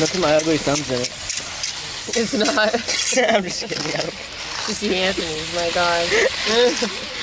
Nothing. my ugly thumbs in it. It's not. I'm just kidding. Just see Anthony's. My God.